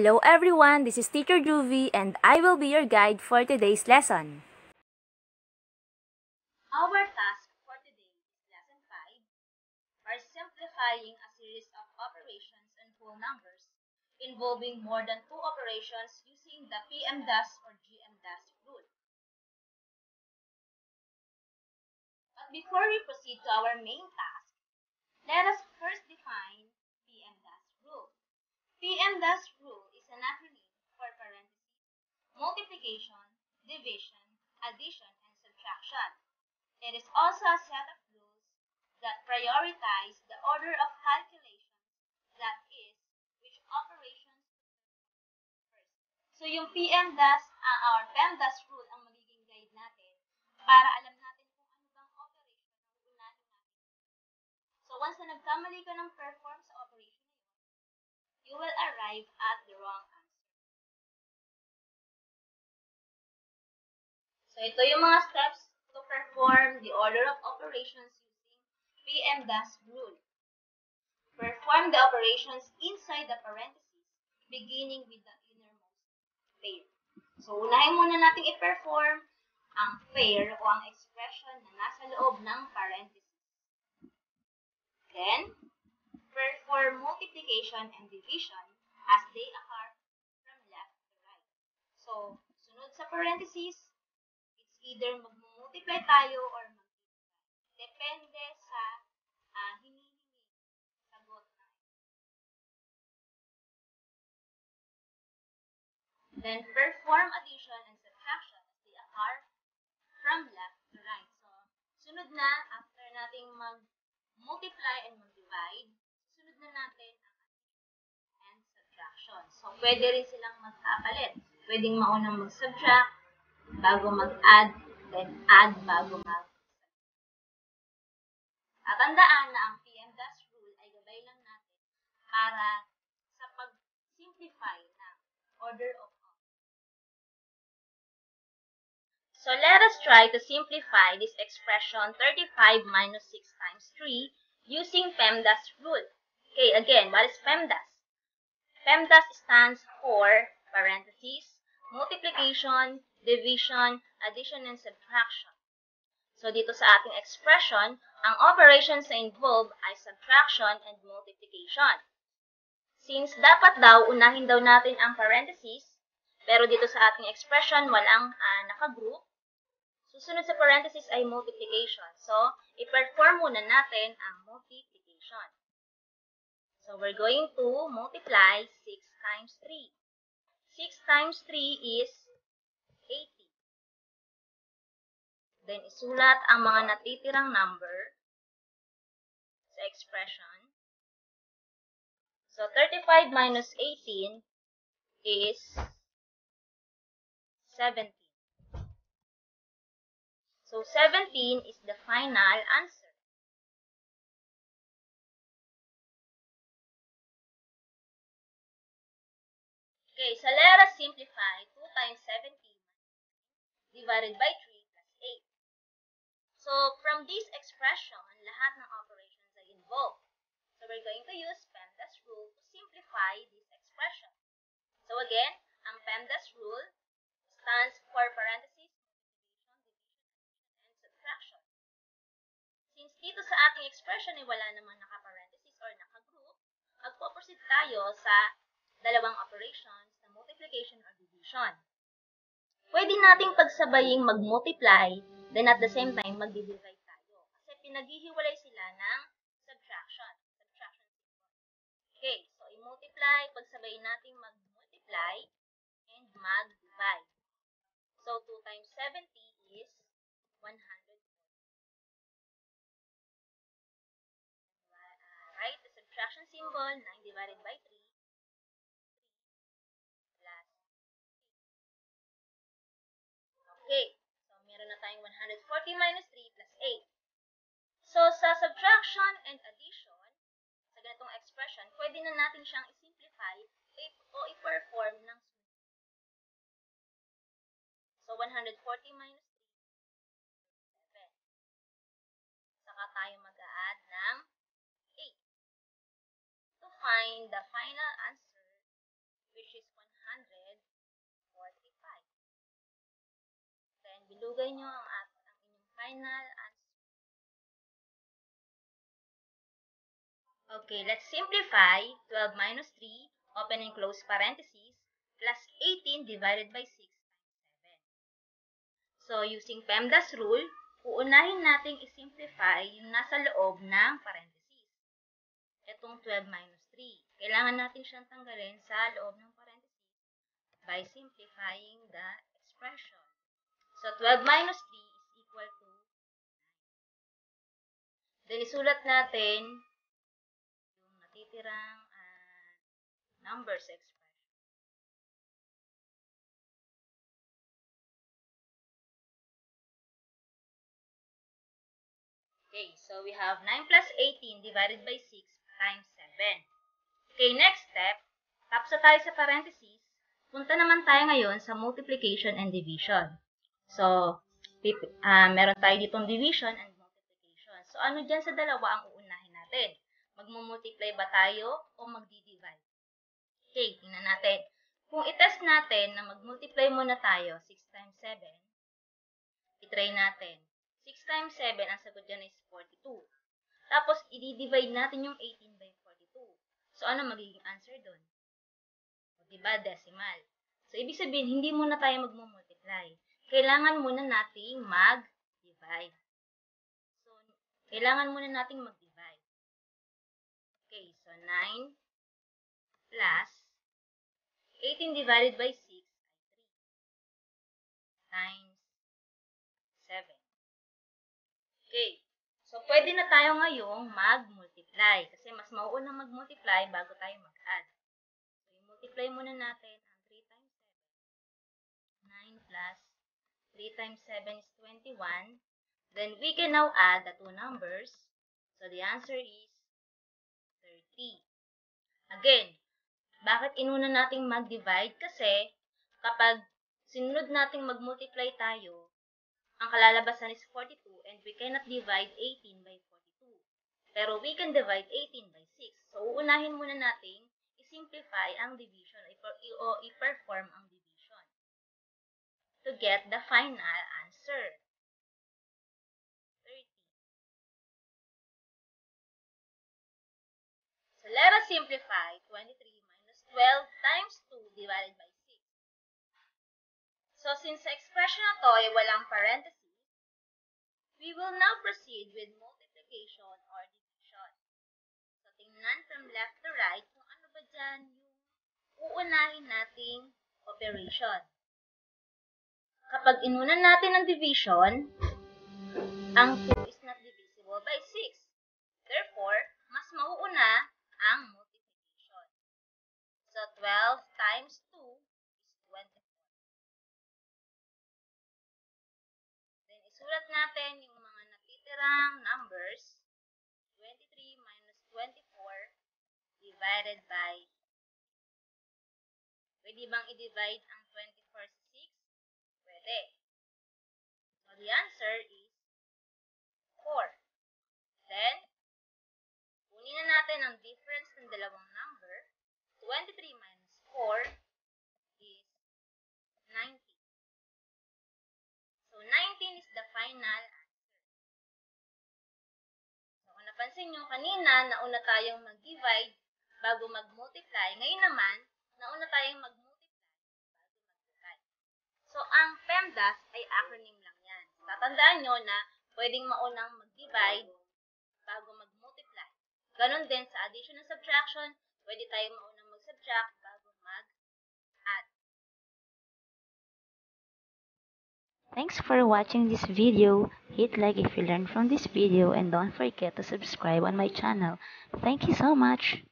Hello everyone, this is Teacher Juvie and I will be your guide for today's lesson. Our task for today is lesson 5, or simplifying a series of operations and whole numbers involving more than two operations using the PMDAS or GMDAS rule. But before we proceed to our main task, let us first define PMDAS rule. PMDAS multiplication, division, addition, and subtraction. It is also a set of rules that prioritize the order of calculations, that is, which operations first. So yung PMDAS, uh, or PEMDAS rule ang magiging guide natin para alam natin kung ano bang operation ang unahin natin. So once na nagkamali ka ng perform sa operation na yun, you will arrive at the wrong answer. So ito yung mga steps to perform the order of operations using rule. Perform the operations inside the parentheses, beginning with the innermost pair. So, unahin muna natin i-perform ang pair o ang expression na nasa loob ng parentheses. Then, perform multiplication and division as they occur from left to right. So, sunod sa parentheses, either mag-multiply tayo or mag-divide. Depende sa uh, hinihingi sagot na. Then, perform addition and subtraction as they occur from left to right. So, sunod na, after nating mag-multiply and mag-divide, sunod na natin ang addition and subtraction. So, pwede rin silang magkapalit. Pwedeng maunang mag-subtract, bago mag-add, then add bago mag Tatandaan na ang PMDAS rule ay gabay lang natin para sa pag-simplify ng order of So let us try to simplify this expression 35 minus 6 times 3 using PEMDAS rule. Okay, again, what is PEMDAS? PEMDAS stands for parentheses, multiplication, division, addition, and subtraction. So dito sa ating expression, ang operations na involved ay subtraction and multiplication. Since dapat daw, unahin daw natin ang parentheses, pero dito sa ating expression, walang uh, nakagroup, Susunod sa parenthesis ay multiplication. So, i-perform muna natin ang multiplication. So, we're going to multiply 6 times 3. 6 times 3 is 80. Then, isulat ang mga natitirang number sa expression. So, 35 minus 18 is 17. So, 17 is the final answer. Okay, so let us simplify 2 times 17 divided by 3 plus 8. So, from this expression, lahat ng operations ay involved. So, we're going to use PEMDAS rule to simplify this expression. So, again, ang PEMDAS rule stands for parentheses Since dito sa ating expression ay wala namang naka-parenthesis or naka-group, magpo-proceed tayo sa dalawang operations na multiplication or division. Pwede nating pagsabaying mag-multiply, then at the same time mag-divide tayo. Kasi pinaghihiwalay sila ng subtraction. Subtraction. Okay, so i-multiply, pagsabayin nating mag-multiply and mag-divide. So 2 times 70 is 100. subtraction symbol, 9 divided by 3, 40 minus 3 plus 8. So, sa subtraction and addition, sa ganitong expression, pwede na natin siyang isimplify o i-perform ng So, 140 minus 3, 7. Saka tayo mag-a-add ng 8 to find the final answer which is 145. Then, bilugay nyo ang ating final answer. Okay, let's simplify 12 minus 3, open and close parentheses, plus 18 divided by 6 times 7. So, using PEMDAS rule, uunahin nating isimplify yung nasa loob ng parentheses. Itong 12 minus 3. Kailangan natin siyang tanggalin sa loob ng parentheses by simplifying the expression. So, 12 minus Then, isulat natin yung natitirang uh, numbers expression. Okay, so we have 9 plus 18 divided by 6 times 7. Okay, next step, tapos na tayo sa parentheses, punta naman tayo ngayon sa multiplication and division. So, uh, meron tayo ditong division and. Ano dyan sa dalawa ang uunahin natin? Magmumultiply ba tayo o magdi-divide? Okay, tingnan natin. Kung itest natin na magmultiply muna tayo, 6 times 7, itry natin. 6 times 7, ang sagot dyan is 42. Tapos, i-divide natin yung 18 by 42. So, ano magiging answer doon? O, diba? Decimal. So, ibig sabihin, hindi muna tayo magmumultiply. Kailangan muna nating mag-divide. Kailangan muna nating mag-divide. Okay, so 9 plus 18 divided by 6 ay 3 times 7. Okay. So, pwede na tayo ngayong mag-multiply. Kasi mas mauunang mag-multiply bago tayo mag-add. So, i-multiply muna natin ang 3 times 7. 9 plus 3 times 7 is 21. Then, we can now add the two numbers. So, the answer is 30. Again, bakit inuna nating mag-divide? Kasi, kapag sinunod nating mag-multiply tayo, ang kalalabasan is 42 and we cannot divide 18 by 42. Pero we can divide 18 by 6. So, uunahin muna nating i-simplify ang division o i-perform ang division to get the final answer. Simplify 23 minus 12 times 2 divided by 6. So, since sa expression na to ay walang parentheses, we will now proceed with multiplication or division. So, tingnan from left to right kung ano ba dyan yung uunahin nating operation. Kapag inunan natin ang division, ang 2 is not divisible by 6. Therefore, mas mauuna ang multiplication. So, 12 times 2 is 24. Then, isulat natin yung mga natitirang numbers. 23 minus 24 divided by Pwede bang i-divide ang 24 sa 6? Pwede. So, the answer is 4. Then, kunin na natin ang difference ng dalawang number. 23 minus 4 is 90. So, 19 is the final answer. So, kung napansin nyo, kanina, nauna tayong mag-divide bago mag-multiply. Ngayon naman, nauna tayong mag-multiply bago mag-divide. So, ang PEMDAS ay acronym lang yan. Tatandaan nyo na pwedeng maunang mag-divide bago mag-multiply. Ganon din sa addition and subtraction, pwede tayong maunang mag-subtract Thanks for watching this video. Hit like if you learned from this video and don't forget to subscribe on my channel. Thank you so much.